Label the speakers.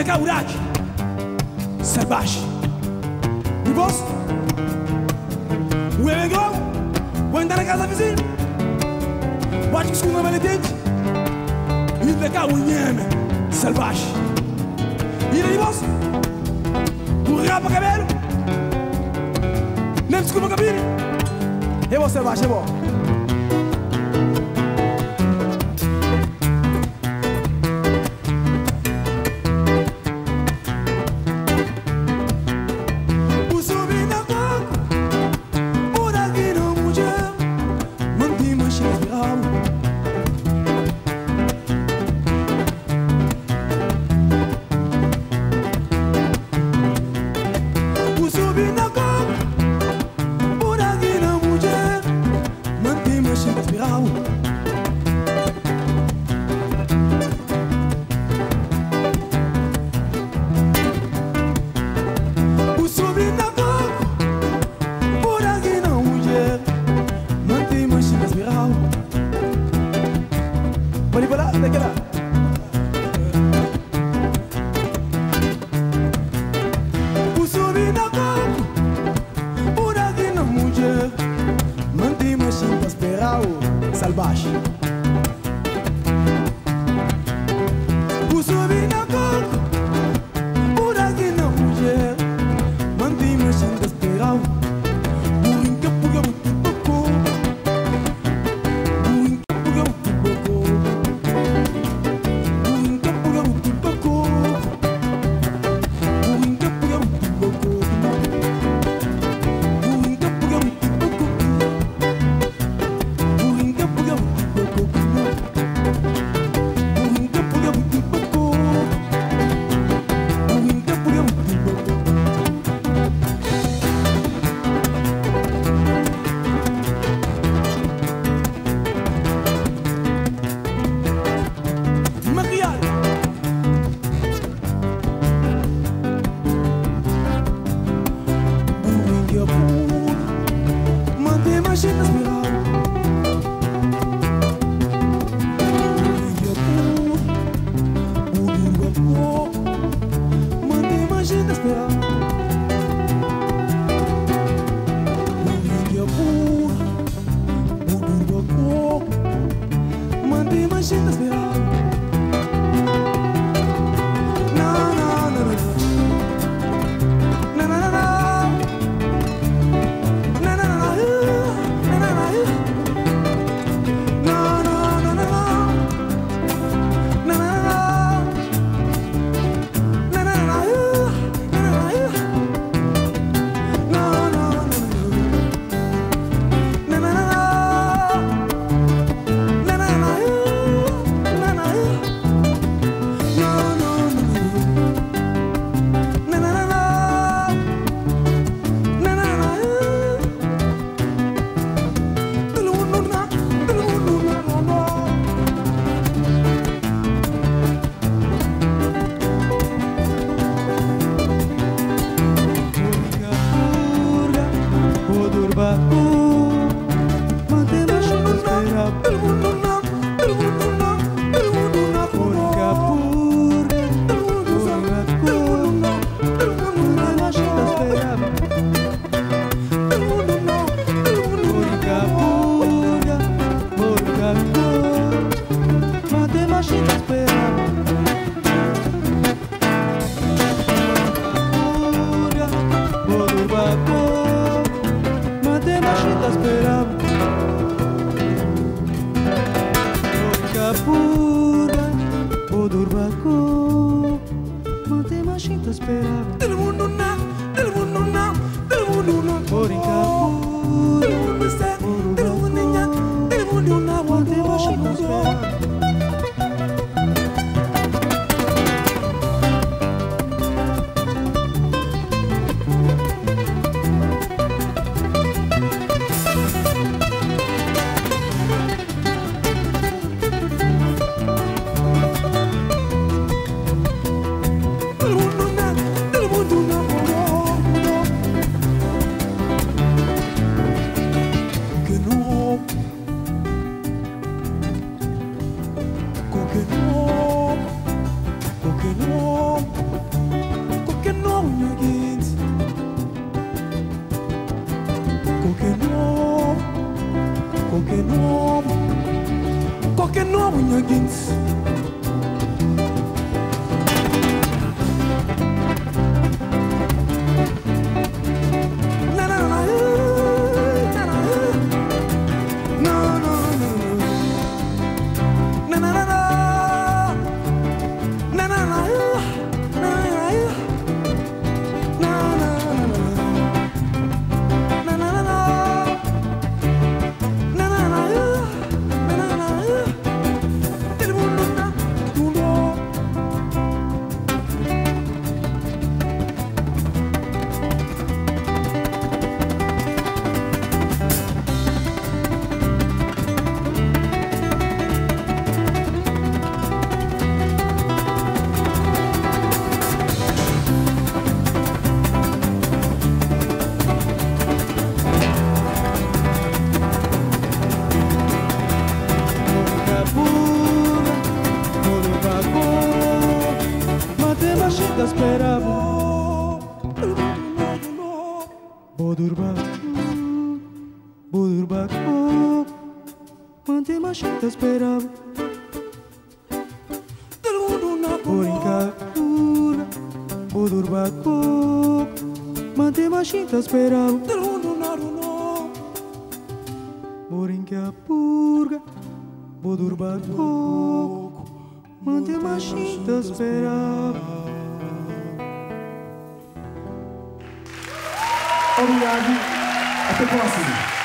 Speaker 1: Itaca Uraque, Salvaje. E você? O Emegão, vou entrar na casa vizinha. Pode que escuta uma dente. Itaca Unheme, Salvaje. E daí você? O rapa cabelo. Nem desculpa cabelo. E você, Salvaje, é bom. Flashing the bill. but del mundo now, del
Speaker 2: mundo now, del mundo now. esperava. Bodurba Bodurba Mante machita esperava Borinca Bodurba Mante machita esperava Borinca purga. Bodurba Mante machita esperava
Speaker 1: Obrigado. Até a próxima.